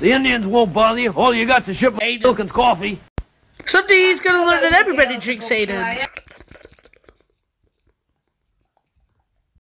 The Indians won't bother you. All you got to ship of milk and coffee. Someday he's gonna learn that everybody drinks Aidens.